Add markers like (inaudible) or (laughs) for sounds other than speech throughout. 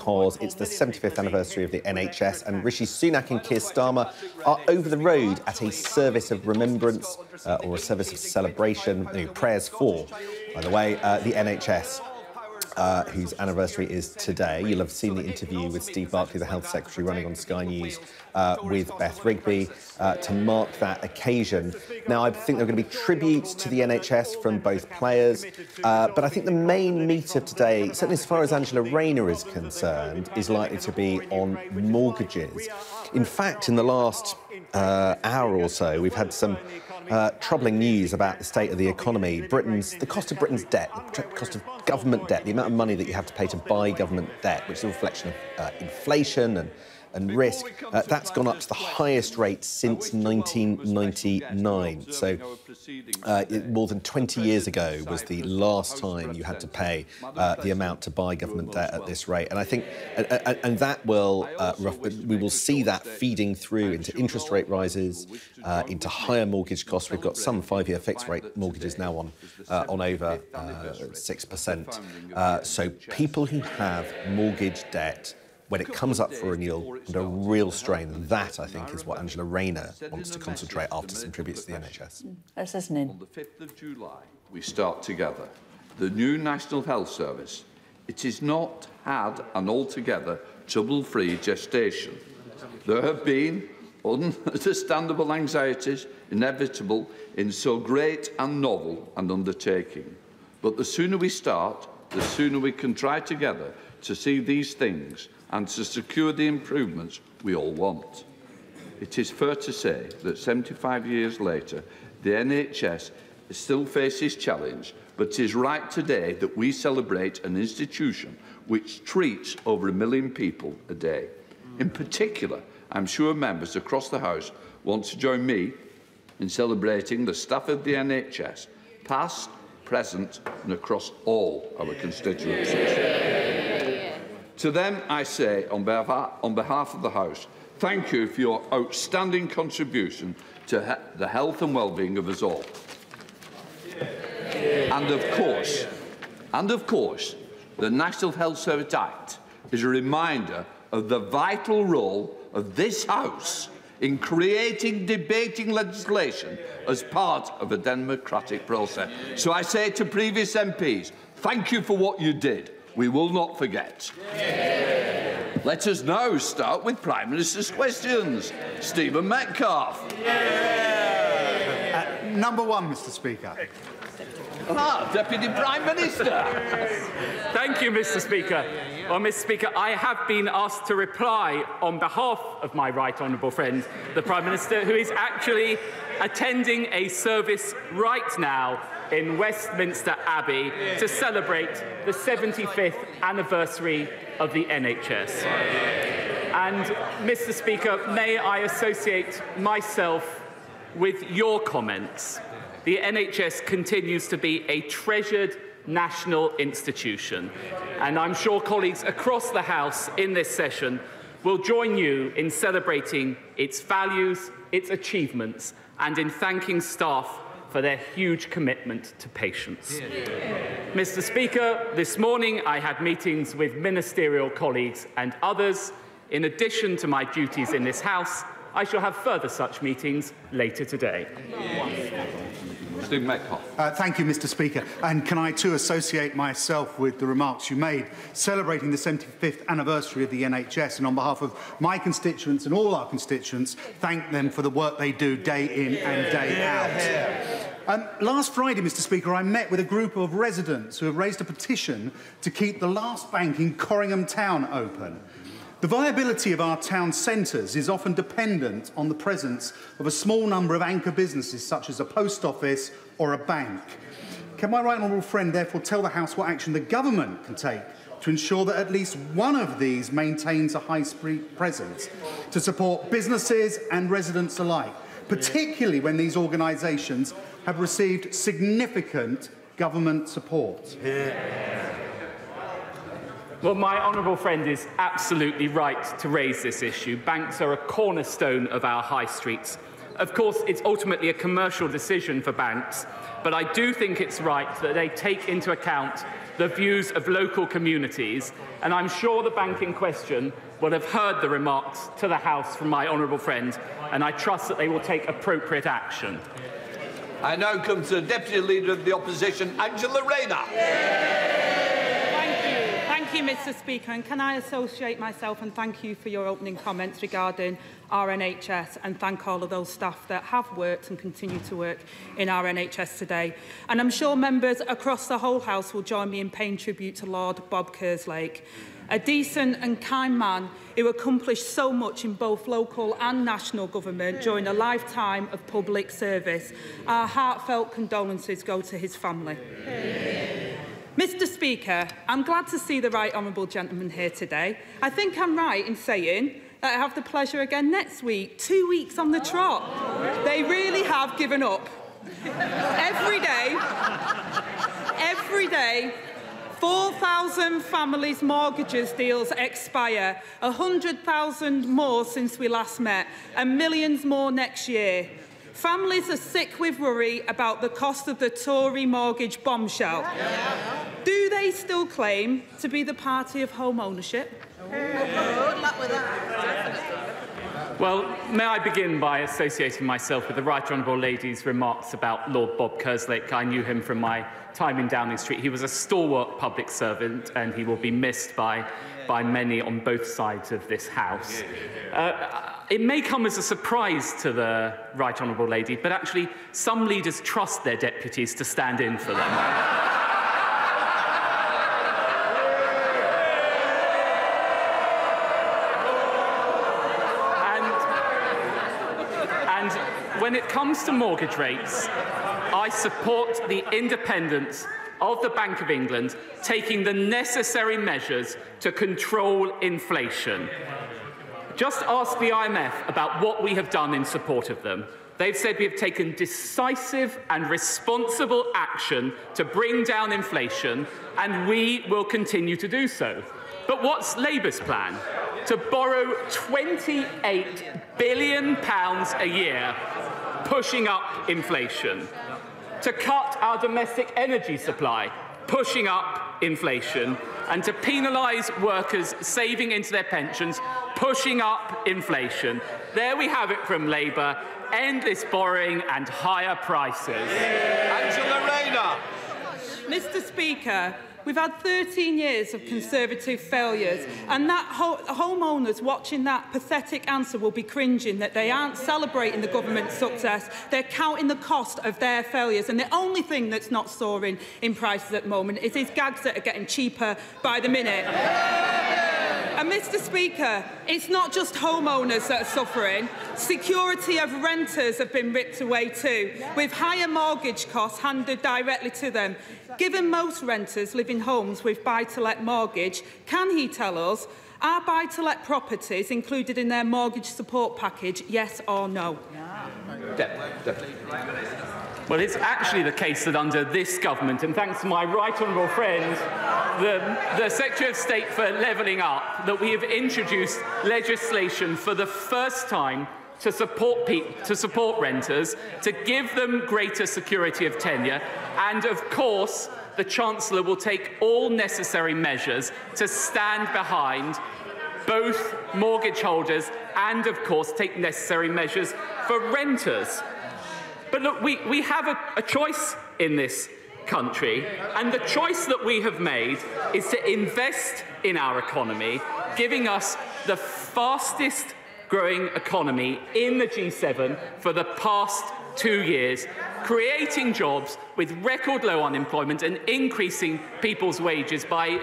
because it's the 75th anniversary of the NHS, and Rishi Sunak and Keir Starmer are over the road at a service of remembrance uh, or a service of celebration, prayers for, by the way, uh, the NHS uh, whose anniversary is today. You'll have seen the interview with Steve Barclay, the Health Secretary, running on Sky News uh, with Beth Rigby uh, to mark that occasion. Now, I think there are going to be tributes to the NHS from both players, uh, but I think the main meat of today, certainly as far as Angela Rayner is concerned, is likely to be on mortgages. In fact, in the last uh, hour or so, we've had some uh, troubling news about the state of the economy. Britain's the cost of Britain's debt, the cost of government debt, the amount of money that you have to pay to buy government debt, which is a reflection of uh, inflation and and risk, uh, that's gone up to the highest rate since 1999. So, uh, more than 20 years ago was the last time you had to pay uh, the amount to buy government debt at this rate. And I think, and, and that will, uh, we will see that feeding through into interest rate rises, uh, into higher mortgage costs. We've got some five-year fixed rate mortgages now on uh, on over six percent. so people who have mortgage debt when it comes up for renewal under real strain. And that, I think, is what Angela Rayner wants to concentrate after some tributes to the NHS. Mm, That's listening. On the 5th of July, we start together. The new National Health Service. It has not had an altogether trouble-free gestation. There have been understandable anxieties inevitable in so great and novel an undertaking. But the sooner we start, the sooner we can try together to see these things and to secure the improvements we all want. It is fair to say that 75 years later, the NHS still faces challenge, but it is right today that we celebrate an institution which treats over a million people a day. In particular, I'm sure members across the House want to join me in celebrating the staff of the NHS, past, present and across all our constituencies. To them, I say, on behalf, on behalf of the House, thank you for your outstanding contribution to he the health and well-being of us all. And of course, and of course, the National Health Service Act is a reminder of the vital role of this House in creating debating legislation as part of a democratic process. So I say to previous MPs, thank you for what you did. We will not forget. Yeah. Let us now start with Prime Minister's questions. Stephen Metcalfe. Yeah. Uh, number one, Mr Speaker. Ah, Deputy Prime Minister. Thank you, Mr Speaker. Well, Mr Speaker, I have been asked to reply on behalf of my right honourable friend, the Prime Minister, who is actually attending a service right now in Westminster Abbey to celebrate the 75th anniversary of the NHS. And, Mr Speaker, may I associate myself with your comments. The NHS continues to be a treasured national institution. And I'm sure colleagues across the House in this session will join you in celebrating its values, its achievements, and in thanking staff for their huge commitment to patients. Yeah. Mr Speaker, this morning I had meetings with ministerial colleagues and others. In addition to my duties in this House, I shall have further such meetings later today. Yeah. Stephen Metcalfe. Uh, thank you, Mr Speaker. And can I too associate myself with the remarks you made celebrating the 75th anniversary of the NHS and on behalf of my constituents and all our constituents, thank them for the work they do day in and day out. Um, last Friday, Mr Speaker, I met with a group of residents who have raised a petition to keep the last bank in Corringham Town open. The viability of our town centres is often dependent on the presence of a small number of anchor businesses such as a post office or a bank. Can my right honourable friend therefore tell the House what action the government can take to ensure that at least one of these maintains a high street presence to support businesses and residents alike, particularly when these organisations have received significant government support? Yeah. Well, my honourable friend is absolutely right to raise this issue. Banks are a cornerstone of our high streets. Of course, it's ultimately a commercial decision for banks, but I do think it's right that they take into account the views of local communities, and I'm sure the bank in question will have heard the remarks to the House from my honourable friend, and I trust that they will take appropriate action. I now come to the Deputy Leader of the Opposition, Angela Rayner. Thank you, Mr Speaker. And can I associate myself and thank you for your opening comments regarding our NHS and thank all of those staff that have worked and continue to work in our NHS today. And I'm sure members across the whole House will join me in paying tribute to Lord Bob Kerslake. A decent and kind man who accomplished so much in both local and national government during a lifetime of public service. Our heartfelt condolences go to his family. Amen. Mr Speaker, I'm glad to see the right honourable gentleman here today. I think I'm right in saying that I have the pleasure again next week, two weeks on the trot. They really have given up. every day, every day, 4,000 families' mortgages deals expire, 100,000 more since we last met, and millions more next year. Families are sick with worry about the cost of the Tory mortgage bombshell. Do they still claim to be the party of home ownership? Well, may I begin by associating myself with the Right Honourable Lady's remarks about Lord Bob Kerslake. I knew him from my time in Downing Street. He was a stalwart public servant and he will be missed by, by many on both sides of this House. Uh, it may come as a surprise to the Right Honourable Lady, but actually some leaders trust their deputies to stand in for them. And when it comes to mortgage rates, I support the independence of the Bank of England taking the necessary measures to control inflation. Just ask the IMF about what we have done in support of them. They've said we have taken decisive and responsible action to bring down inflation, and we will continue to do so. But what's Labour's plan? To borrow £28 billion a year pushing up inflation. To cut our domestic energy supply, pushing up inflation. And to penalise workers saving into their pensions, pushing up inflation. There we have it from Labour endless borrowing and higher prices. Angela Rayner. Mr Speaker, We've had 13 years of Conservative failures, and that ho homeowners watching that pathetic answer will be cringing that they aren't celebrating the government's success. They're counting the cost of their failures, and the only thing that's not soaring in prices at the moment is these gags that are getting cheaper by the minute. And Mr Speaker, it's not just homeowners that are suffering. Security of renters have been ripped away too, with higher mortgage costs handed directly to them. Given most renters live in homes with buy-to-let mortgage, can he tell us, are buy-to-let properties included in their mortgage support package, yes or no? no. De well, it's actually the case that under this government, and thanks to my right honourable friend, the, the Secretary of State for levelling up, that we have introduced legislation for the first time to support, to support renters, to give them greater security of tenure, and of course, the Chancellor will take all necessary measures to stand behind both mortgage holders and, of course, take necessary measures for renters. But look, we, we have a, a choice in this country, and the choice that we have made is to invest in our economy, giving us the fastest growing economy in the G7 for the past two years, creating jobs with record low unemployment and increasing people's wages by,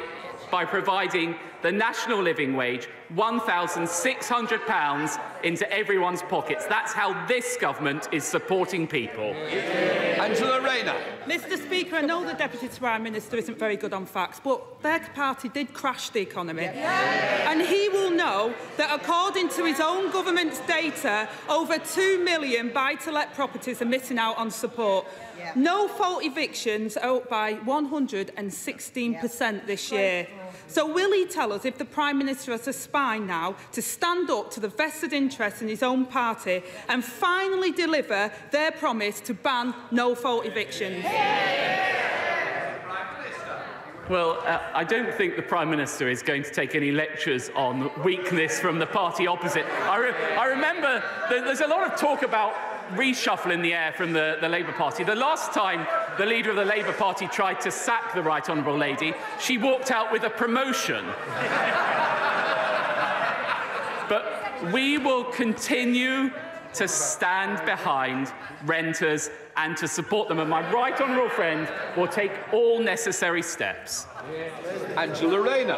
by providing the national living wage, £1,600 into everyone's pockets. That's how this government is supporting people. Angela Rayner. Mr Speaker, I know the Deputy Prime Minister isn't very good on facts, but their party did crash the economy. Yeah. And he will know that according to his own government's data, over 2 million buy-to-let properties are missing out on support. Yeah. No fault evictions are up by 116% yeah. this year. So will he tell us if the Prime Minister has a spine now to stand up to the vested interests in his own party and finally deliver their promise to ban no-fault evictions? Well, uh, I don't think the Prime Minister is going to take any lectures on weakness from the party opposite. I, re I remember there's a lot of talk about reshuffle in the air from the, the Labour Party. The last time the leader of the Labour Party tried to sack the Right Honourable Lady, she walked out with a promotion. but we will continue to stand behind renters and to support them. And my right honourable friend will take all necessary steps. Angela Rayner.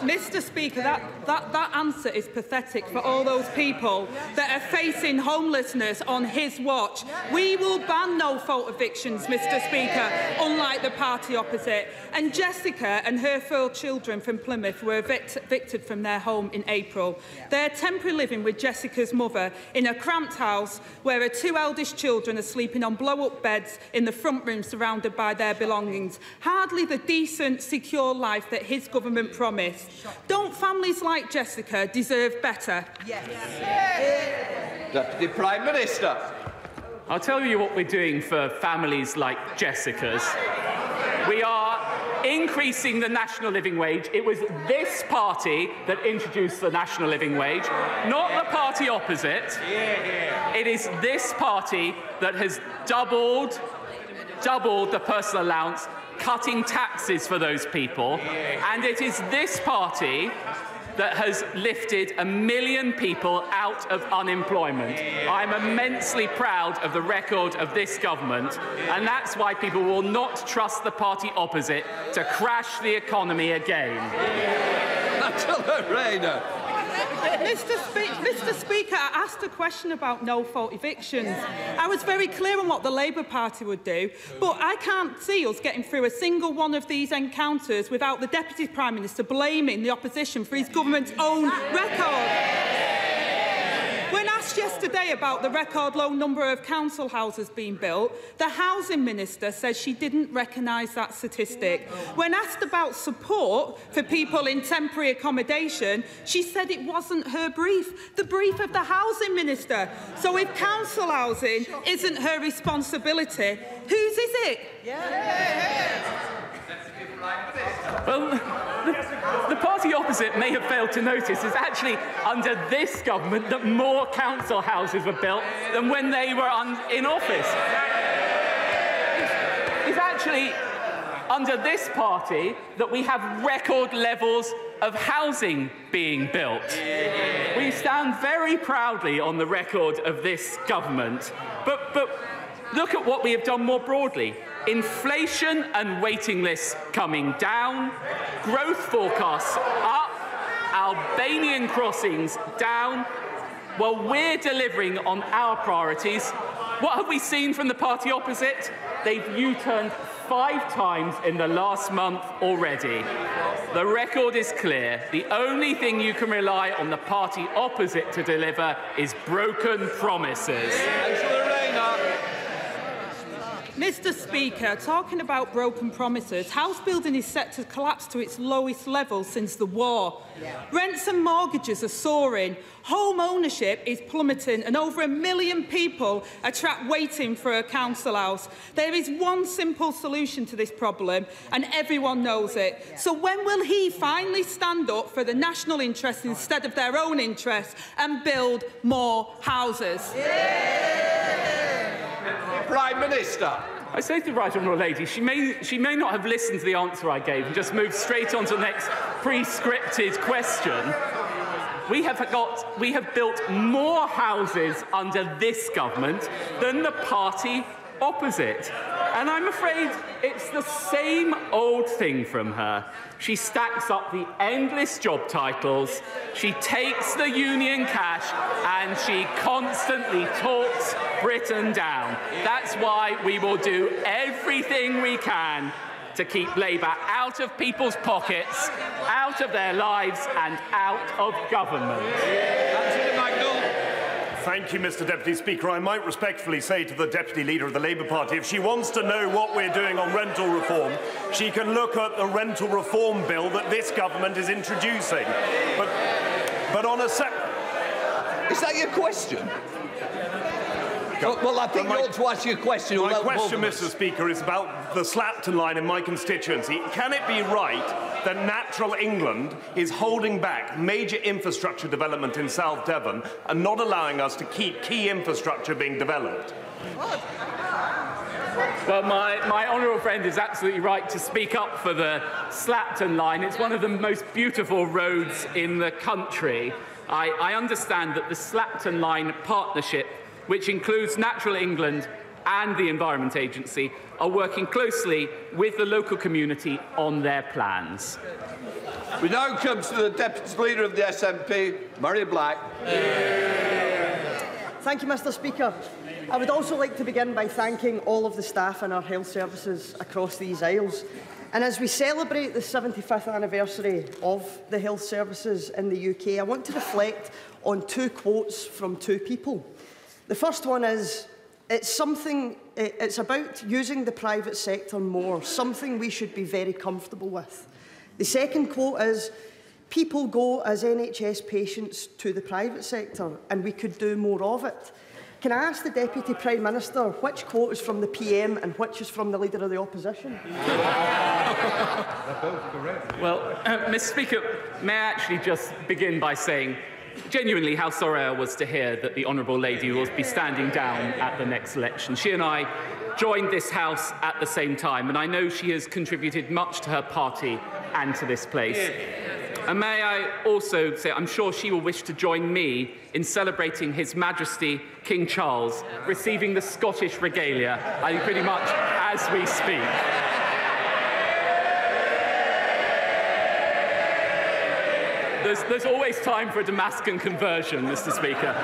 Mr Speaker, that, that, that answer is pathetic for all those people that are facing homelessness on his watch. We will ban no-fault evictions, Mr Speaker, unlike the party opposite. And Jessica and her four children from Plymouth were evict evicted from their home in April. They're temporarily living with Jessica's mother in a cramped house where her two eldest children are sleeping on blow-up beds in the front room surrounded by their belongings. Hardly the decent secure life that his government promised. Don't families like Jessica deserve better? Yes. yes. Deputy Prime Minister. I'll tell you what we're doing for families like Jessica's. We are increasing the national living wage. It was this party that introduced the national living wage, not the party opposite. It is this party that has doubled, doubled the personal allowance cutting taxes for those people. And it is this party that has lifted a million people out of unemployment. I'm immensely proud of the record of this government, and that's why people will not trust the party opposite to crash the economy again. Angela. Mr. Spe Mr. Speaker, I asked a question about no-fault evictions. I was very clear on what the Labour Party would do, but I can't see us getting through a single one of these encounters without the Deputy Prime Minister blaming the opposition for his government's own record asked yesterday about the record low number of council houses being built. The housing minister says she didn't recognise that statistic. When asked about support for people in temporary accommodation, she said it wasn't her brief, the brief of the housing minister. So if council housing isn't her responsibility, whose is it? Well, the, the, party opposite may have failed to notice is actually under this government that more council houses were built than when they were in office. It's actually under this party that we have record levels of housing being built. We stand very proudly on the record of this government, but, but look at what we have done more broadly inflation and waiting lists coming down, growth forecasts up, Albanian crossings down. Well, we're delivering on our priorities. What have we seen from the party opposite? They've U-turned five times in the last month already. The record is clear. The only thing you can rely on the party opposite to deliver is broken promises. Mr Speaker, talking about broken promises, house building is set to collapse to its lowest level since the war. Yeah. Rents and mortgages are soaring. Home ownership is plummeting and over a million people are trapped waiting for a council house. There is one simple solution to this problem and everyone knows it. So when will he finally stand up for the national interest instead of their own interests and build more houses? Yeah. Prime Minister. I say to the Right Honourable Lady, she may, she may not have listened to the answer I gave and just moved straight on to the next pre-scripted question. We have, got, we have built more houses under this government than the party opposite. And I'm afraid it's the same old thing from her. She stacks up the endless job titles, she takes the union cash, and she constantly talks Britain down. That's why we will do everything we can to keep Labour out of people's pockets, out of their lives, and out of government. Thank you, Mr Deputy Speaker. I might respectfully say to the Deputy Leader of the Labour Party, if she wants to know what we're doing on rental reform, she can look at the rental reform bill that this government is introducing. But, but on a sec... Is that your question? Speaker. Well, I think my, you ought to ask your question. My question, Mr. Speaker, is about the Slapton line in my constituency. Can it be right that Natural England is holding back major infrastructure development in South Devon and not allowing us to keep key infrastructure being developed? What? Well, my, my honourable friend is absolutely right to speak up for the Slapton line. It's one of the most beautiful roads in the country. I, I understand that the Slapton line partnership, which includes Natural England and the Environment Agency, are working closely with the local community on their plans. We now come to the Deputy Leader of the SNP, Mhairi Black. Thank you, Mr Speaker. I would also like to begin by thanking all of the staff in our health services across these Isles. And as we celebrate the 75th anniversary of the health services in the UK, I want to reflect on two quotes from two people. The first one is, it's something, it's about using the private sector more, something we should be very comfortable with. The second quote is, people go as NHS patients to the private sector and we could do more of it. Can I ask the Deputy Prime Minister which quote is from the PM and which is from the Leader of the Opposition? (laughs) well, (clears throat) uh, Mr Speaker, may I actually just begin by saying genuinely how sorry I was to hear that the Honourable Lady will be standing down at the next election. She and I joined this House at the same time, and I know she has contributed much to her party and to this place. And may I also say, I'm sure she will wish to join me in celebrating His Majesty King Charles, receiving the Scottish regalia, I think pretty much as we speak. There's, there's always time for a Damascus conversion, Mr. Speaker.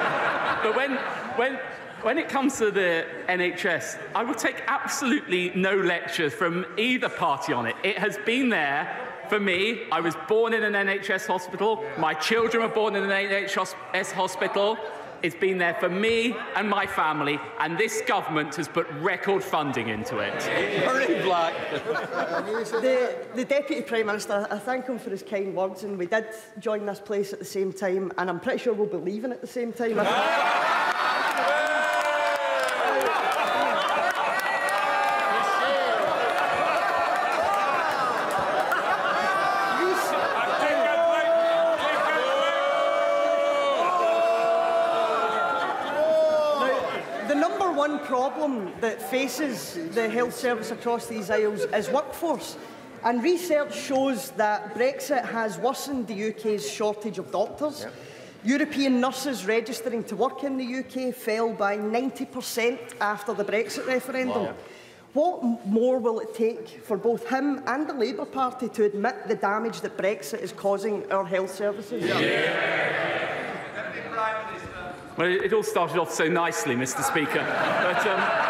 but when, when, when it comes to the NHS, I will take absolutely no lectures from either party on it. It has been there for me, I was born in an NHS hospital. My children were born in an NHS hospital. It's been there for me and my family, and this government has put record funding into it. Very black. the, the Deputy Prime Minister, I thank him for his kind words, and we did join this place at the same time, and I'm pretty sure we'll be leaving at the same time. Faces the health service across these isles is workforce. And research shows that Brexit has worsened the UK's shortage of doctors. Yep. European nurses registering to work in the UK fell by 90% after the Brexit referendum. Wow. What more will it take for both him and the Labour Party to admit the damage that Brexit is causing our health services? Yeah. Yeah. Well, it all started off so nicely, Mr. Speaker. But um,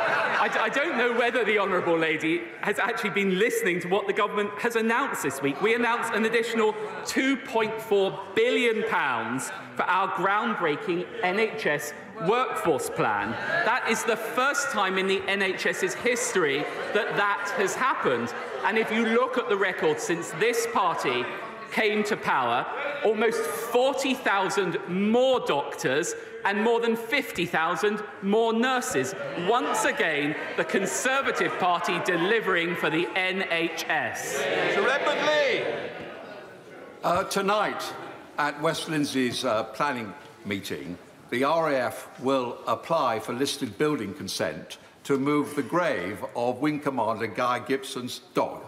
I, I, don't know whether the Honourable Lady has actually been listening to what the government has announced this week. We announced an additional £2.4 billion for our groundbreaking NHS workforce plan. That is the first time in the NHS's history that that has happened. And if you look at the record since this party came to power, almost 40,000 more doctors and more than 50,000 more nurses. Once again, the Conservative Party delivering for the NHS. Sir Edward Leigh. Uh, tonight, at West Lindsey's uh, planning meeting, the RAF will apply for listed building consent to move the grave of Wing Commander Guy Gibson's dog.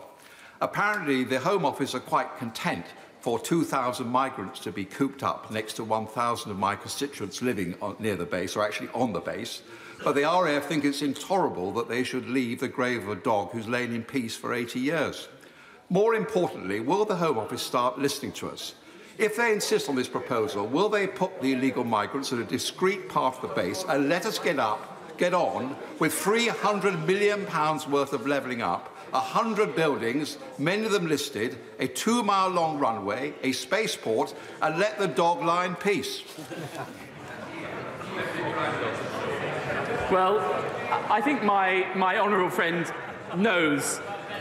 Apparently, the Home Office are quite content for 2,000 migrants to be cooped up next to 1,000 of my constituents living on, near the base, or actually on the base. But the RAF think it's intolerable that they should leave the grave of a dog who's lain in peace for 80 years. More importantly, will the Home Office start listening to us? If they insist on this proposal, will they put the illegal migrants at a discreet part of the base and let us get up, get on with 300 million pounds worth of levelling up 100 buildings, many of them listed, a two mile long runway, a spaceport, and let the dog lie in peace. Well, I think my, my honourable friend knows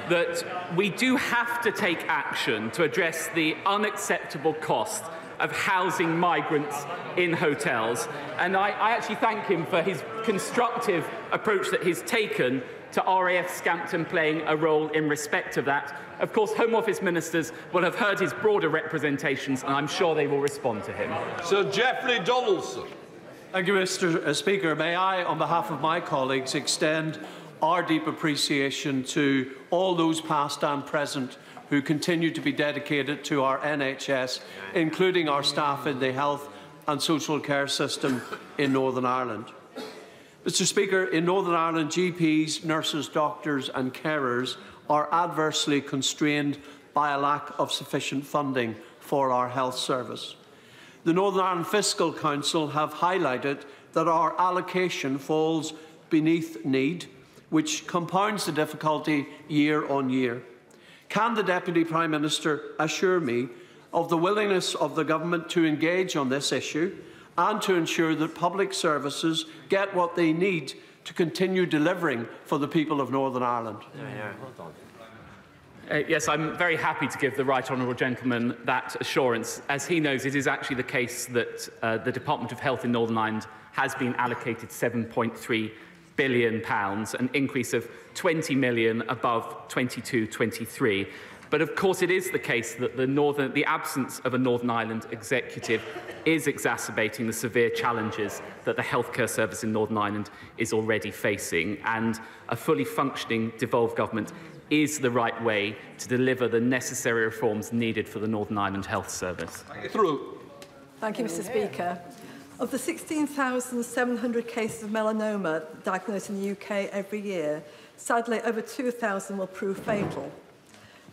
that we do have to take action to address the unacceptable cost of housing migrants in hotels. And I, I actually thank him for his constructive approach that he's taken to RAF Scampton playing a role in respect of that. Of course, Home Office ministers will have heard his broader representations, and I'm sure they will respond to him. Sir Jeffrey Donaldson. Thank you, Mr uh, Speaker. May I, on behalf of my colleagues, extend our deep appreciation to all those past and present who continue to be dedicated to our NHS, including our staff in the health and social care system in Northern Ireland. Mr Speaker, in Northern Ireland, GPs, nurses, doctors and carers are adversely constrained by a lack of sufficient funding for our health service. The Northern Ireland Fiscal Council have highlighted that our allocation falls beneath need, which compounds the difficulty year on year. Can the Deputy Prime Minister assure me of the willingness of the government to engage on this issue and to ensure that public services get what they need to continue delivering for the people of Northern Ireland? Yeah, yeah. Uh, yes, I'm very happy to give the right honourable gentleman that assurance. As he knows, it is actually the case that uh, the Department of Health in Northern Ireland has been allocated 7.3 billion pounds, an increase of 20 million above 22-23. But of course it is the case that the, Northern, the absence of a Northern Ireland executive is exacerbating the severe challenges that the healthcare service in Northern Ireland is already facing. And a fully functioning devolved government is the right way to deliver the necessary reforms needed for the Northern Ireland Health Service. Thank you, Thank you Mr Speaker. Of the 16,700 cases of melanoma diagnosed in the UK every year, sadly over 2,000 will prove fatal.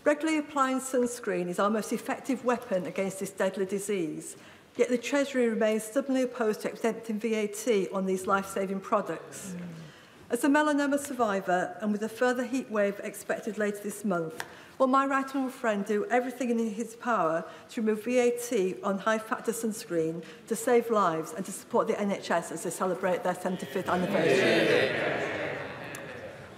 Regularly applying sunscreen is our most effective weapon against this deadly disease, yet the Treasury remains stubbornly opposed to exempting VAT on these life-saving products. Mm. As a melanoma survivor, and with a further heat wave expected later this month, will my right honourable friend do everything in his power to remove VAT on high-factor sunscreen to save lives and to support the NHS as they celebrate their 75th anniversary?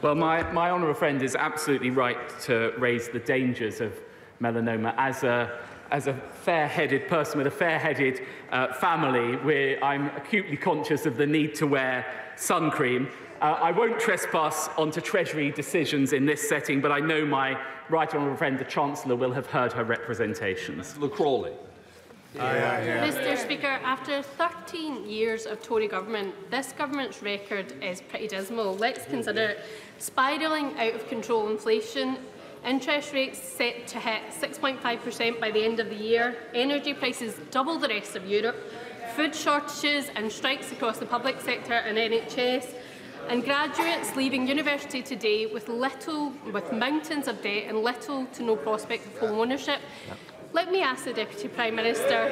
Well, my, my honourable friend is absolutely right to raise the dangers of melanoma as a, as a fair-headed person with a fair-headed uh, family where I'm acutely conscious of the need to wear sun cream. Uh, I won't trespass onto Treasury decisions in this setting, but I know my right honourable friend, the Chancellor, will have heard her representations. Le Crawley. Mr. Speaker, after 13 years of Tory government, this government's record is pretty dismal. Let's consider spiralling out of control inflation, interest rates set to hit 6.5% by the end of the year, energy prices double the rest of Europe, food shortages and strikes across the public sector and NHS, and graduates leaving university today with little, with mountains of debt and little to no prospect of home ownership. Yep. Let me ask the Deputy Prime Minister,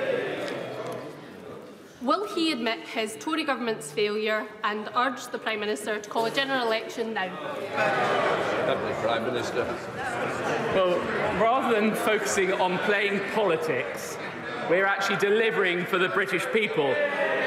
will he admit his Tory government's failure and urge the Prime Minister to call a general election now? Deputy Prime Minister. Well, rather than focusing on playing politics, we're actually delivering for the British people.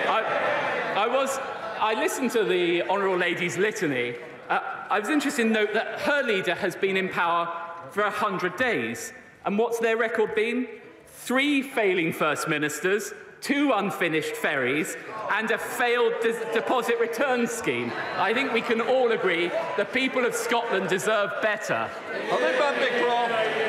I, I was, I listened to the Honourable Lady's litany. Uh, I was interested to note that her leader has been in power for 100 days. And what's their record been? Three failing First Ministers, two unfinished ferries, and a failed deposit return scheme. I think we can all agree the people of Scotland deserve better. Mr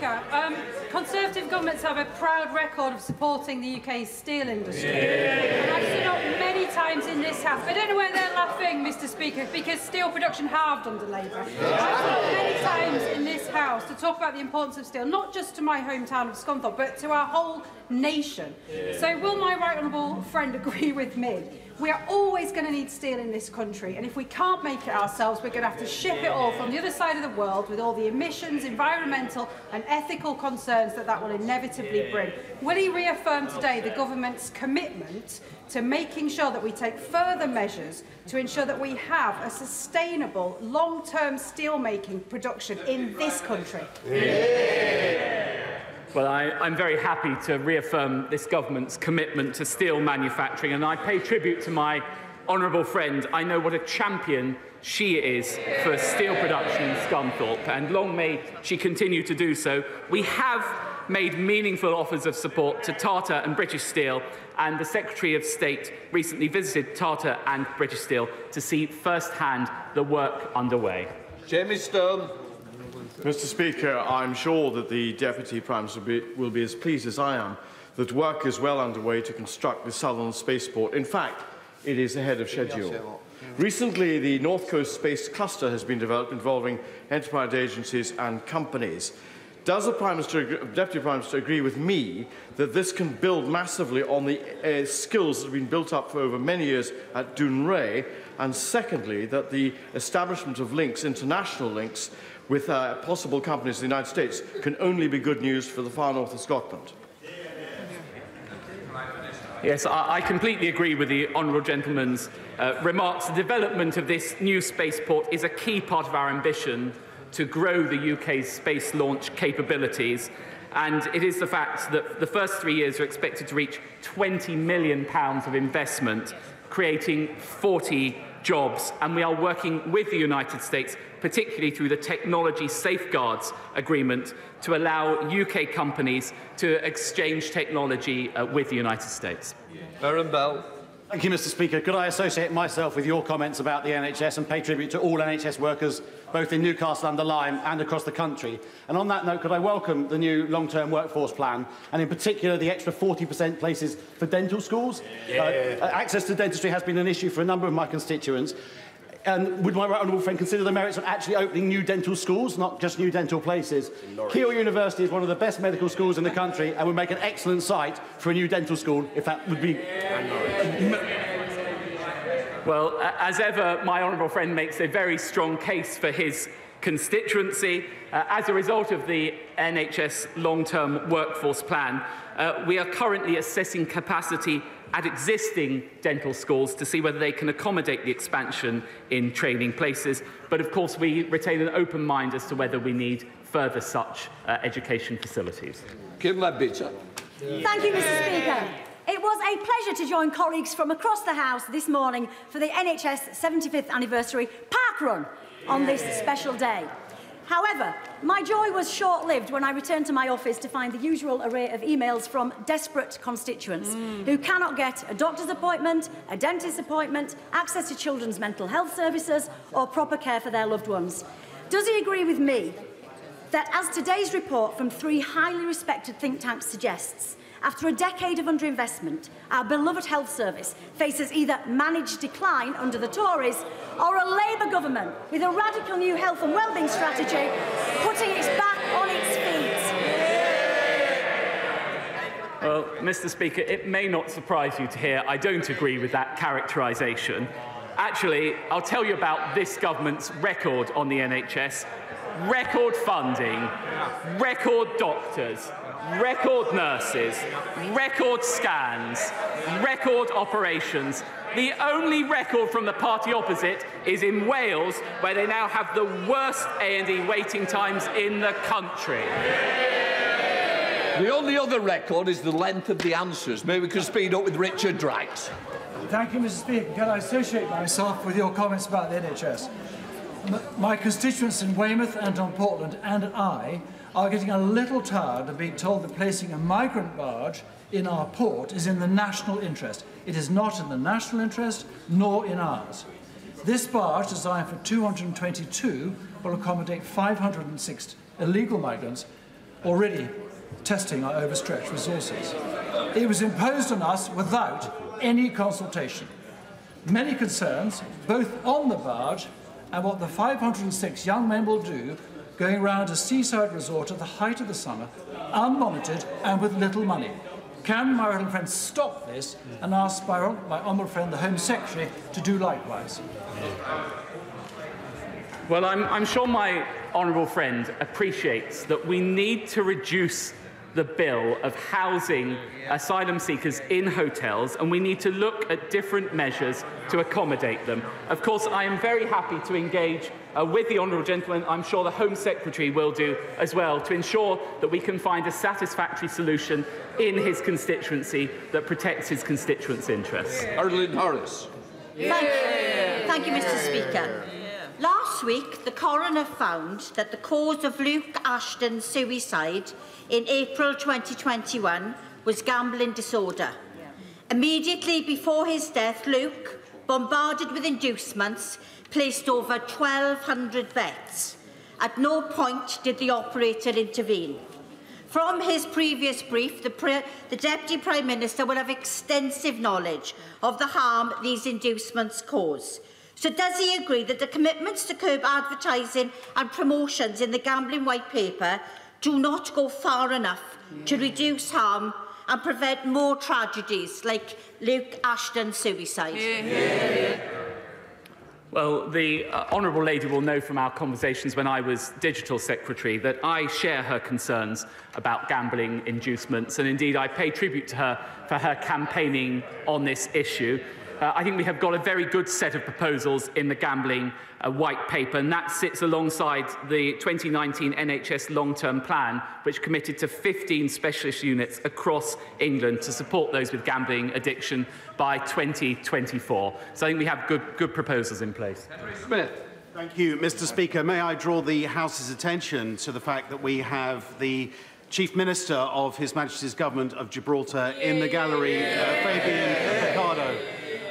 Speaker. Um, Conservative governments have a proud record of supporting the UK's steel industry. Yeah. I've seen it many times in this House. I don't know where they're laughing, Mr Speaker, because steel production halved under Labour. I've many times in this House to talk about the importance of steel, not just to my hometown of Scunthorpe, but to our whole nation. Yeah. So will my right honourable friend agree with me we are always going to need steel in this country, and if we can't make it ourselves, we're going to have to ship it all from the other side of the world with all the emissions, environmental and ethical concerns that that will inevitably bring. Will he reaffirm today the government's commitment to making sure that we take further measures to ensure that we have a sustainable, long-term steel-making production in this country? Yeah. Well, I, I'm very happy to reaffirm this government's commitment to steel manufacturing, and I pay tribute to my honourable friend. I know what a champion she is for steel production in Scunthorpe, and long may she continue to do so. We have made meaningful offers of support to Tata and British Steel, and the Secretary of State recently visited Tata and British Steel to see firsthand the work underway. Jamie Stone. Mr Speaker, I'm sure that the Deputy Prime Minister will be, will be as pleased as I am that work is well underway to construct the Sutherland Spaceport. In fact, it is ahead of schedule. Recently, the North Coast Space Cluster has been developed involving enterprise agencies and companies. Does the Prime Minister, Deputy Prime Minister agree with me that this can build massively on the uh, skills that have been built up for over many years at Dounreay? And secondly, that the establishment of links, international links, with uh, possible companies in the United States can only be good news for the far north of Scotland? Yes, I, completely agree with the honourable gentleman's uh, remarks. The development of this new spaceport is a key part of our ambition to grow the UK's space launch capabilities. And it is the fact that the first three years are expected to reach £20 million of investment, creating 40 jobs. And we are working with the United States, particularly through the Technology Safeguards Agreement, to allow UK companies to exchange technology uh, with the United States. Aaron Bell. Thank you, Mr Speaker. Could I associate myself with your comments about the NHS and pay tribute to all NHS workers, both in Newcastle under Lyme and across the country? And on that note, could I welcome the new long-term workforce plan, and in particular the extra 40% places for dental schools? Yeah. Uh, access to dentistry has been an issue for a number of my constituents. And would my right honourable friend consider the merits of actually opening new dental schools, not just new dental places? Keele University is one of the best medical schools in the country and would make an excellent site for a new dental school if that would be... Well, as ever, my honourable friend makes a very strong case for his constituency. Uh, as a result of the NHS long-term workforce plan, uh, we are currently assessing capacity at existing dental schools to see whether they can accommodate the expansion in training places. But of course, we retain an open mind as to whether we need further such uh, education facilities. Kim Labica. Thank you, Mr Speaker. It was a pleasure to join colleagues from across the House this morning for the NHS 75th anniversary park run on this special day. However, my joy was short-lived when I returned to my office to find the usual array of emails from desperate constituents mm. who cannot get a doctor's appointment, a dentist's appointment, access to children's mental health services or proper care for their loved ones. Does he agree with me that, as today's report from three highly respected think tanks suggests, after a decade of underinvestment, our beloved health service faces either managed decline under the Tories or a Labour government with a radical new health and wellbeing strategy putting its back on its feet. Well, Mr Speaker, it may not surprise you to hear I don't agree with that characterisation. Actually, I'll tell you about this government's record on the NHS. Record funding, record doctors, record nurses, record scans, record operations. The only record from the party opposite is in Wales, where they now have the worst A&E waiting times in the country. The only other record is the length of the answers. Maybe we could speed up with Richard Drax. Thank you, Mr Speaker. Can I associate myself with your comments about the NHS? My constituents in Weymouth and on Portland and I are getting a little tired of being told that placing a migrant barge in our port is in the national interest. It is not in the national interest, nor in ours. This barge, designed for 222, will accommodate 506 illegal migrants, already testing our overstretched resources. It was imposed on us without any consultation. Many concerns, both on the barge and what the 506 young men will do going around a seaside resort at the height of the summer, unmonitored and with little money. Can my honourable friend stop this and ask my, my honourable friend, the Home Secretary, to do likewise? Well, I'm, I'm sure my honourable friend appreciates that we need to reduce the bill of housing asylum seekers in hotels, and we need to look at different measures to accommodate them. Of course, I am very happy to engage uh, with the honourable gentleman, I'm sure the Home Secretary will do as well, to ensure that we can find a satisfactory solution in his constituency that protects his constituents' interests. Carolyn Harris. Thank you. Thank you, Mr Speaker. Last Last week, the coroner found that the cause of Luke Ashton's suicide in April 2021 was gambling disorder. Immediately before his death, Luke, bombarded with inducements, placed over 1,200 vets. At no point did the operator intervene. From his previous brief, the, pre the Deputy Prime Minister will have extensive knowledge of the harm these inducements cause. So does he agree that the commitments to curb advertising and promotions in the Gambling White Paper do not go far enough to reduce harm and prevent more tragedies like Luke Ashton's suicide? Yeah. Yeah. Well, the uh, Honourable Lady will know from our conversations when I was Digital Secretary that I share her concerns about gambling inducements, and indeed I pay tribute to her for her campaigning on this issue. Uh, I think we have got a very good set of proposals in the gambling uh, white paper, and that sits alongside the 2019 NHS long-term plan, which committed to 15 specialist units across England to support those with gambling addiction by 2024. So I think we have good, good proposals in place. Smith. Thank you, Mr Speaker. May I draw the House's attention to the fact that we have the Chief Minister of His Majesty's Government of Gibraltar in the gallery, uh, Fabian Picardo.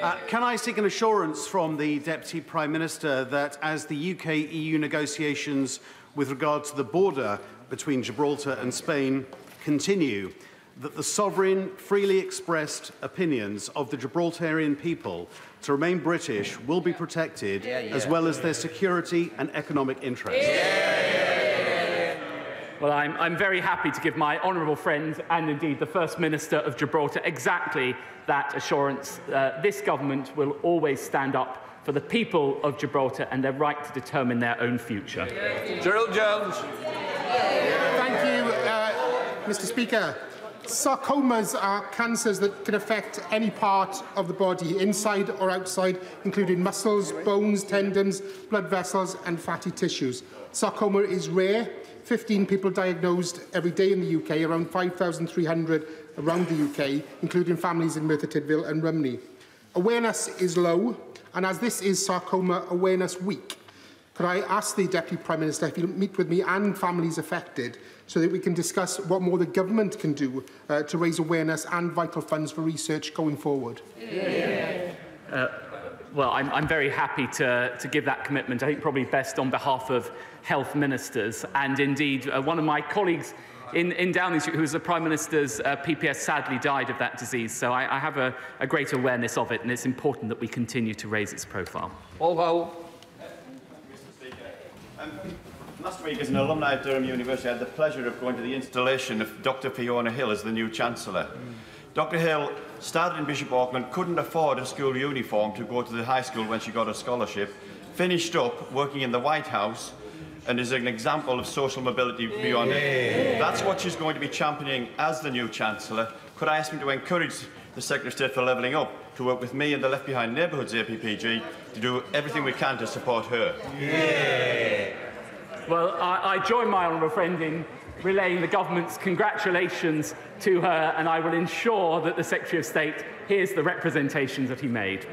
Uh, can I seek an assurance from the Deputy Prime Minister that as the UK-EU negotiations with regard to the border between Gibraltar and Spain continue, that the sovereign, freely expressed opinions of the Gibraltarian people to remain British will be protected, yeah, yeah. as well as their security and economic interests? Yeah. Well, I'm, I'm very happy to give my honourable friend and indeed the First Minister of Gibraltar exactly that assurance. Uh, this government will always stand up for the people of Gibraltar and their right to determine their own future. Gerald Jones. Thank you, uh, Mr Speaker. Sarcomas are cancers that can affect any part of the body, inside or outside, including muscles, bones, tendons, blood vessels and fatty tissues. Sarcoma is rare. 15 people diagnosed every day in the UK, around 5,300 around the UK, including families in Merthyr Tydfil and Rumney. Awareness is low, and as this is Sarcoma Awareness Week, could I ask the Deputy Prime Minister if he'll meet with me and families affected so that we can discuss what more the government can do uh, to raise awareness and vital funds for research going forward? Yeah. Uh, well, I'm, I'm very happy to, to give that commitment. I think probably best on behalf of health ministers. And indeed, uh, one of my colleagues in, in Downing Street, who was the Prime Minister's uh, PPS, sadly died of that disease. So I, I have a, a great awareness of it, and it's important that we continue to raise its profile. Although, um, last week, as an alumni of Durham University, I had the pleasure of going to the installation of Dr Fiona Hill as the new Chancellor. Mm. Dr Hill started in Bishop Auckland, couldn't afford a school uniform to go to the high school when she got a scholarship, finished up working in the White House, and is an example of social mobility beyond it. That's what she's going to be championing as the new Chancellor. Could I ask him to encourage the Secretary of State for Levelling Up to work with me and the Left Behind Neighbourhoods APPG to do everything we can to support her? Yeah. Well, I, I join my honourable friend in relaying the government's congratulations to her, and I will ensure that the Secretary of State hears the representations that he made.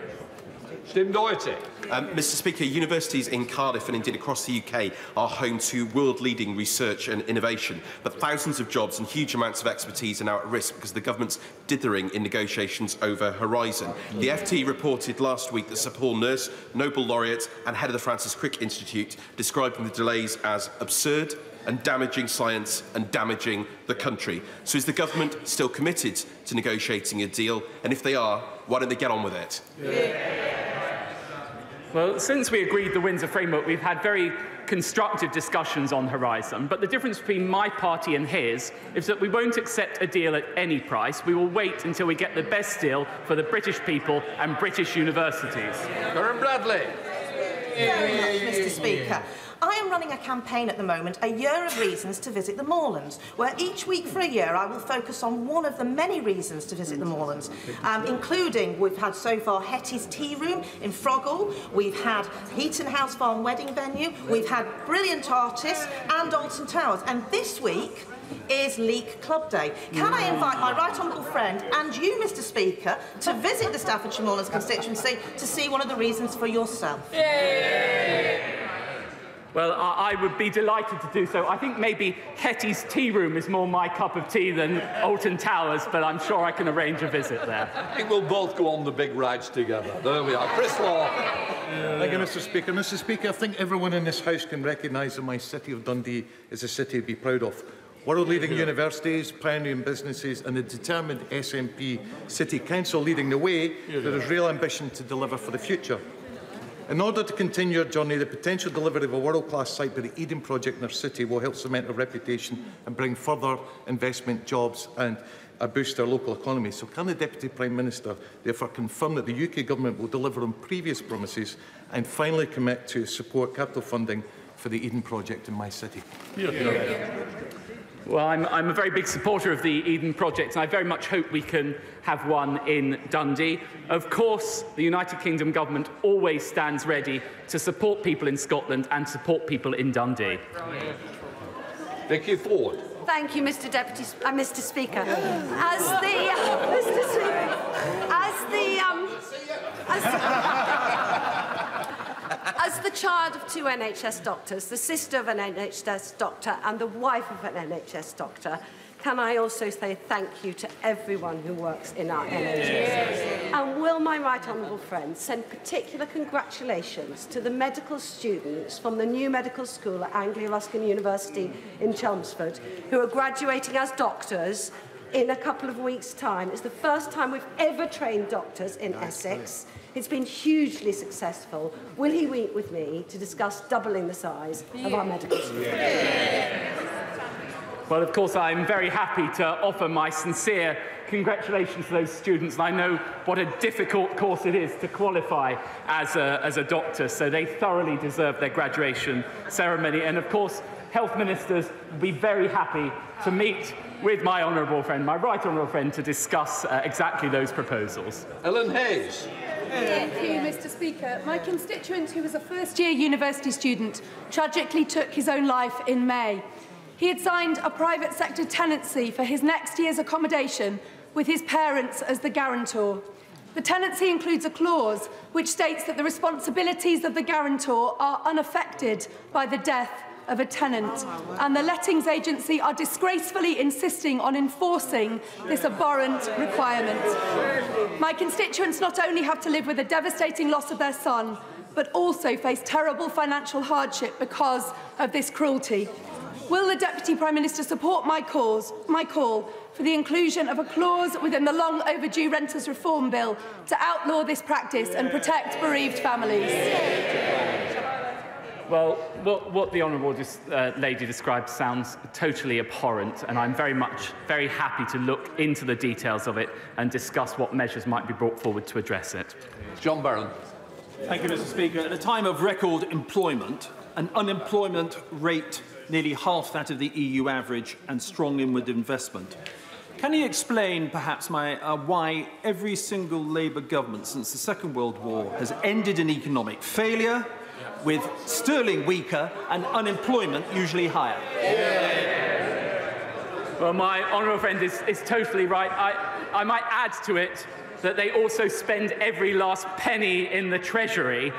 Tim Doherty. Um, Mr Speaker, universities in Cardiff and indeed across the UK are home to world-leading research and innovation, but thousands of jobs and huge amounts of expertise are now at risk because the government's dithering in negotiations over Horizon. The FT reported last week that Sir Paul Nurse, Nobel laureate and head of the Francis Crick Institute, describing the delays as absurd and damaging science and damaging the country. So is the government still committed to negotiating a deal? And if they are, why don't they get on with it? Yeah. Well, since we agreed the Windsor framework, we've had very constructive discussions on Horizon, but the difference between my party and his is that we won't accept a deal at any price. We will wait until we get the best deal for the British people and British universities. Karen Bradley. Very much, Mr Speaker. I am running a campaign at the moment, A Year of Reasons to Visit the Moorlands, where each week for a year I will focus on one of the many reasons to visit the Moorlands, um, including we've had so far Hetty's Tea Room in Froghall, we've had Heaton House Farm Wedding Venue, we've had brilliant artists and Alton Towers, and this week is Leek Club Day. Can I invite my right honourable friend and you, Mr Speaker, to visit the Staffordshire Moorlands constituency to see one of the reasons for yourself? Yay! Well, I, I would be delighted to do so. I think maybe Hetty's Tea Room is more my cup of tea than Alton Towers, but I'm sure I can arrange a visit there. I think we'll both go on the big rides together. There we are. Chris Law. Thank you, Mr Speaker. Mr Speaker, I think everyone in this House can recognise that my city of Dundee is a city to be proud of. World-leading universities, pioneering businesses and a determined SNP City Council leading the way, there is real ambition to deliver for the future. In order to continue our journey, the potential delivery of a world-class site by the Eden project in our city will help cement our reputation and bring further investment, jobs and a boost to our local economy. So can the Deputy Prime Minister therefore confirm that the UK Government will deliver on previous promises and finally commit to support capital funding for the Eden project in my city? Yeah, yeah. Yeah. Well, I'm, I'm a very big supporter of the Eden project, and I very much hope we can have one in Dundee. Of course, the United Kingdom government always stands ready to support people in Scotland and support people in Dundee. Vicky Ford. Thank you, Mr. Deputy, uh, Mr. Speaker. As the, (laughs) uh, Mr. Speaker, as the, um, as, As the child of two NHS doctors, the sister of an NHS doctor and the wife of an NHS doctor, can I also say thank you to everyone who works in our NHS? Yes. And will my right honourable friend send particular congratulations to the medical students from the new medical school at Anglia Ruskin University in Chelmsford who are graduating as doctors in a couple of weeks' time. It's the first time we've ever trained doctors in Essex. It's been hugely successful. Will he meet with me to discuss doubling the size of our medical school? Well, of course, I'm very happy to offer my sincere congratulations to those students. And I know what a difficult course it is to qualify as a, as a doctor, so they thoroughly deserve their graduation ceremony. And of course, health ministers will be very happy to meet with my honourable friend, my right honourable friend, to discuss uh, exactly those proposals. Ellen Hayes. Thank you, Mr Speaker. My constituent, who was a first-year university student, tragically took his own life in May. He had signed a private sector tenancy for his next year's accommodation with his parents as the guarantor. The tenancy includes a clause which states that the responsibilities of the guarantor are unaffected by the death of a tenant. And the lettings agency are disgracefully insisting on enforcing this abhorrent requirement. My constituents not only have to live with the devastating loss of their son, but also face terrible financial hardship because of this cruelty. Will the Deputy Prime Minister support my, cause, my call for the inclusion of a clause within the long overdue Renters Reform Bill to outlaw this practice and protect bereaved families? Well, what, what the Honourable uh, Lady described sounds totally abhorrent, and I'm very much very happy to look into the details of it and discuss what measures might be brought forward to address it. John Baron. Thank you, Mr Speaker. At a time of record employment, an unemployment rate nearly half that of the EU average, and strong inward investment, can you explain, perhaps, my, uh, why every single Labour government since the Second World War has ended in economic failure, with sterling weaker and unemployment usually higher. Well, my honourable friend is, is totally right. I, I might add to it that they also spend every last penny in the Treasury.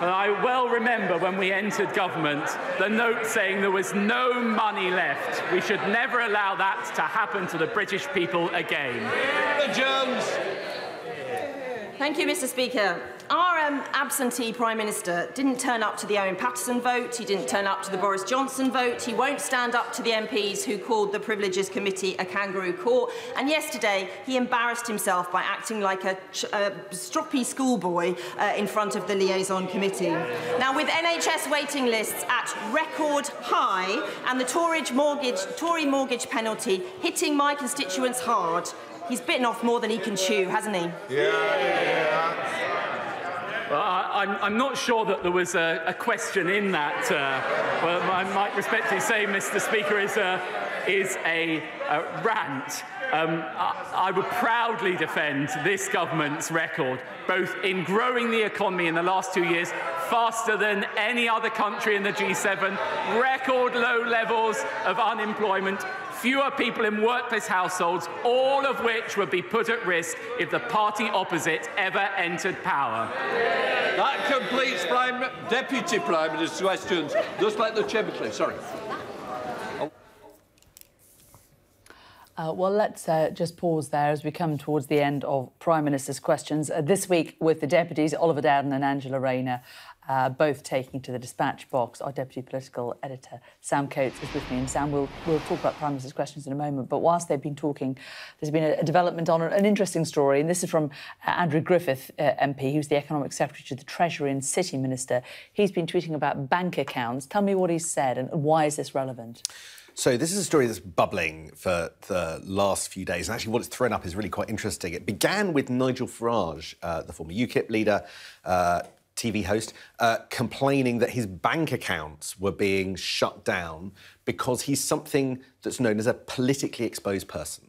And I well remember when we entered government, the note saying there was no money left. We should never allow that to happen to the British people again. The Jones. Thank you, Mr Speaker. Our um, absentee Prime Minister didn't turn up to the Owen Paterson vote, he didn't turn up to the Boris Johnson vote, he won't stand up to the MPs who called the Privileges Committee a kangaroo court, and yesterday he embarrassed himself by acting like a, a stroppy schoolboy uh, in front of the Liaison Committee. Now, with NHS waiting lists at record high and the mortgage, Tory mortgage penalty hitting my constituents hard, He's bitten off more than he can chew, hasn't he? Yeah, yeah. Well, I, am I'm, I'm not sure that there was a, a question in that. Uh, well, I might respectfully say, Mr. Speaker, is a, is a, a rant. Um, I, I would proudly defend this government's record, both in growing the economy in the last two years, faster than any other country in the G7, record low levels of unemployment, fewer people in workplace households, all of which would be put at risk if the party opposite ever entered power. That completes Prime, Deputy Prime Minister's questions. Just like the Chair, sorry. Uh, well, let's uh, just pause there as we come towards the end of Prime Minister's questions. Uh, this week, with the deputies, Oliver Dowden and Angela Rayner, uh, both taking to the dispatch box. Our deputy political editor, Sam Coates, is with me. And Sam, we'll, we'll talk about Prime Minister's questions in a moment. But whilst they've been talking, there's been a, a development on an interesting story. And this is from uh, Andrew Griffith, uh, MP, who's the Economic Secretary to the Treasury and City Minister. He's been tweeting about bank accounts. Tell me what he's said and why is this relevant? So this is a story that's bubbling for the last few days, and actually what it's thrown up is really quite interesting. It began with Nigel Farage, uh, the former UKIP leader, uh, TV host, uh, complaining that his bank accounts were being shut down because he's something that's known as a politically exposed person.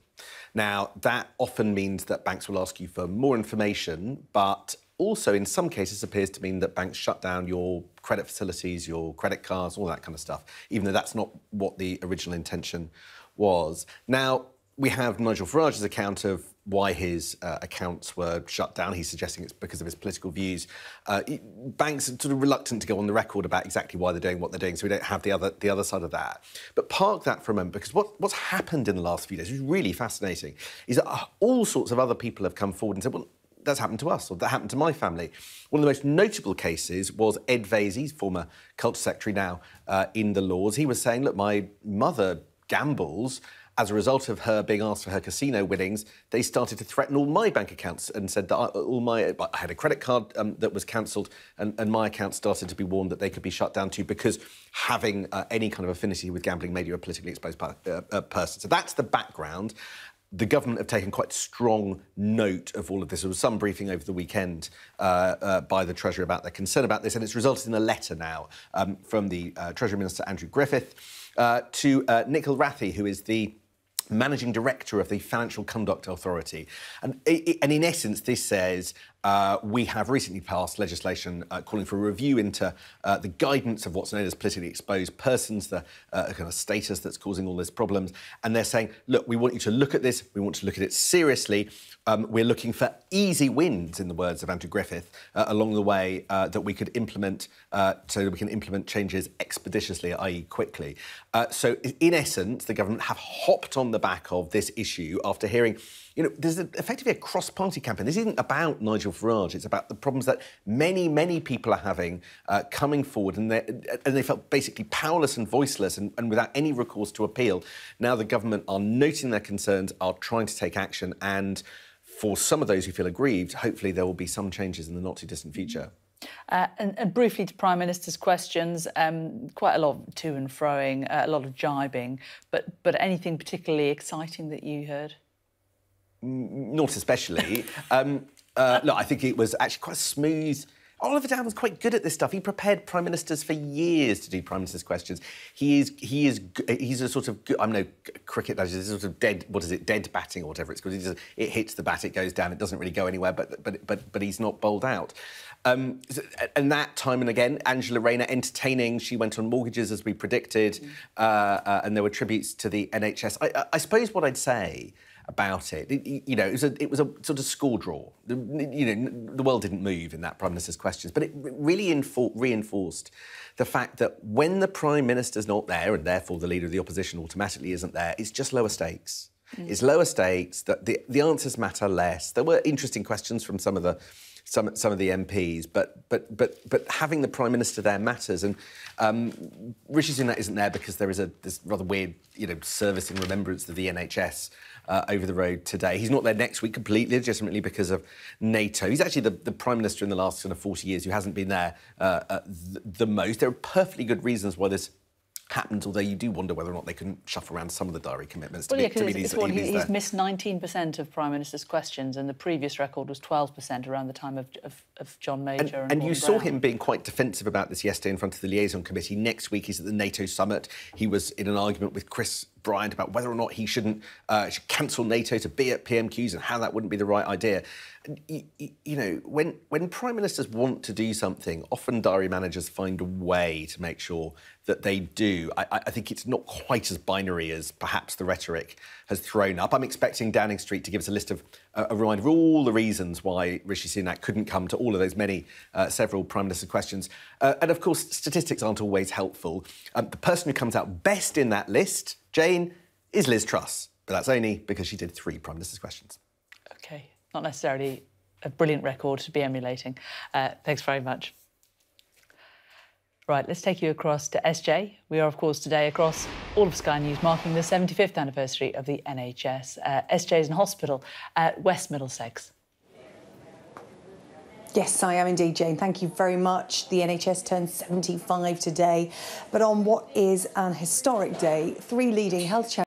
Now, that often means that banks will ask you for more information, but also in some cases appears to mean that banks shut down your credit facilities, your credit cards, all that kind of stuff, even though that's not what the original intention was. Now, we have Nigel Farage's account of why his uh, accounts were shut down. He's suggesting it's because of his political views. Uh, banks are sort of reluctant to go on the record about exactly why they're doing what they're doing, so we don't have the other the other side of that. But park that for a moment, because what, what's happened in the last few days which is really fascinating. Is that uh, all sorts of other people have come forward and said, well, that's happened to us, or that happened to my family. One of the most notable cases was Ed Vaizey, former culture secretary now uh, in the Lords. He was saying, look, my mother gambles. As a result of her being asked for her casino winnings, they started to threaten all my bank accounts and said that I, all my I had a credit card um, that was cancelled, and, and, my account started to be warned that they could be shut down too because having uh, any kind of affinity with gambling made you a politically exposed uh, uh, person. So that's the background the government have taken quite strong note of all of this. There was some briefing over the weekend uh, uh, by the Treasury about their concern about this, and it's resulted in a letter now um, from the uh, Treasury Minister Andrew Griffith uh, to uh, Nikhil Rathi, who is the managing director of the Financial Conduct Authority. And, and in essence, this says uh, we have recently passed legislation uh, calling for a review into uh, the guidance of what's known as politically exposed persons, the uh, kind of status that's causing all these problems. And they're saying, look, we want you to look at this, we want to look at it seriously. Um, we're looking for easy wins, in the words of Andrew Griffith, uh, along the way uh, that we could implement so that we can implement changes expeditiously, i.e., quickly. so, in essence, the government have hopped on the back of this issue after hearing you know, there's a, effectively a cross-party campaign. This isn't about Nigel Farage. It's about the problems that many, many people are having uh, coming forward, and, and they felt basically powerless and voiceless, and, and without any recourse to appeal. Now the government are noting their concerns, are trying to take action, and for some of those who feel aggrieved, hopefully there will be some changes in the not too distant future. Uh, and, and, briefly to Prime Minister's questions, um, quite a lot of to and froing, uh, a lot of jibing, but but anything particularly exciting that you heard? Not especially. (laughs) um, uh, look, I think it was actually quite smooth. Oliver Dowden was quite good at this stuff. He prepared prime ministers for years to do prime ministers' questions. He is he is he's a sort of I'm no cricket This is sort of dead. What is it? Dead batting or whatever it's called. Just, it hits the bat, it goes down. It doesn't really go anywhere. But but but but he's not bowled out. Um, and that time and again, Angela Rayner entertaining. She went on mortgages as we predicted, mm. uh, uh, and there were tributes to the NHS. I, I suppose what I'd say about it. it. you know, it was, a, it was a sort of score draw. The, you know, the world didn't move in that Prime Minister's questions, but it really reinforced the fact that when the Prime Minister's not there, and therefore the Leader of the Opposition automatically isn't there, it's just lower stakes. Mm. It's lower stakes, that the, the answers matter less. There were interesting questions from some of the some some of the MPs, but but but but having the prime minister there matters. And um, Rishi Sunak isn't there because there is a this rather weird, you know, service in remembrance of the NHS uh, over the road today. He's not there next week completely legitimately because of NATO. He's actually the, the prime minister in the last kind of 40 years who hasn't been there uh, uh, the, the most. There are perfectly good reasons why this happens, although you do wonder whether or not they can shuffle around some of the diary commitments well, to, yeah, be, to be these, he's, he's missed 19% of Prime Minister's questions, and the previous record was 12% around the time of, of, of John Major. And, and, and you Brown. saw him being quite defensive about this yesterday in front of the liaison committee. Next week he's at the NATO summit. He was in an argument with Chris Bryant about whether or not he shouldn't uh, should cancel NATO to be at PMQs and how that wouldn't be the right idea. You, you know, when when prime ministers want to do something, often diary managers find a way to make sure that they do. I, I think it's not quite as binary as perhaps the rhetoric has thrown up. I'm expecting Downing Street to give us a list of uh, a reminder of all the reasons why Rishi Sunak couldn't come to all of those many, uh, several prime minister questions. Uh, and of course, statistics aren't always helpful. Um, the person who comes out best in that list, Jane, is Liz Truss, but that's only because she did three prime minister's questions. OK, not necessarily a brilliant record to be emulating. Uh, thanks very much. Right, let's take you across to SJ. We are, of course, today across all of Sky News, marking the 75th anniversary of the NHS. Uh, SJ is in hospital at West Middlesex. Yes, I am indeed, Jane. Thank you very much. The NHS turns 75 today. But on what is an historic day, three leading health channels